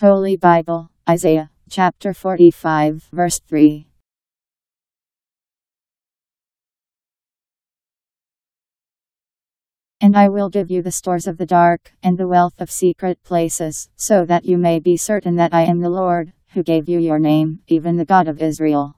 Holy Bible, Isaiah, chapter 45, verse 3. And I will give you the stores of the dark, and the wealth of secret places, so that you may be certain that I am the Lord, who gave you your name, even the God of Israel.